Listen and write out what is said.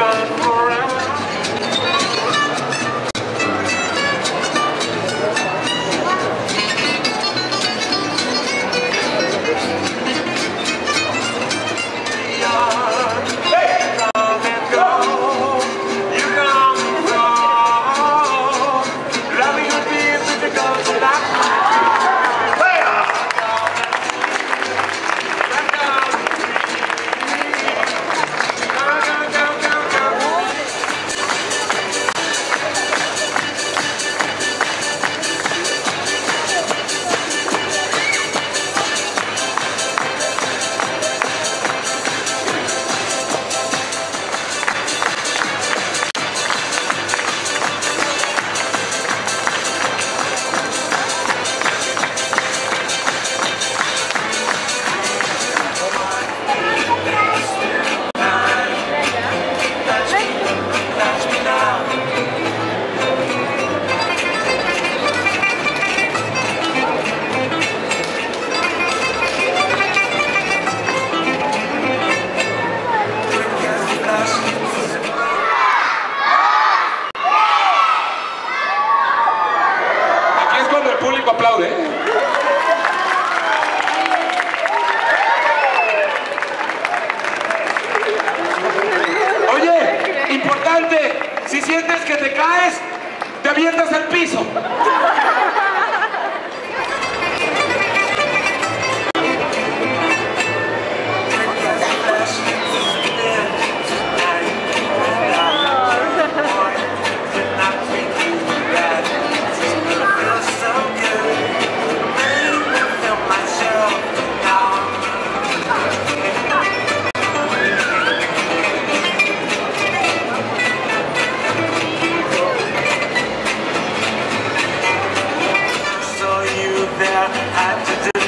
God. Si sientes que te caes, te avientas al piso. I had to do.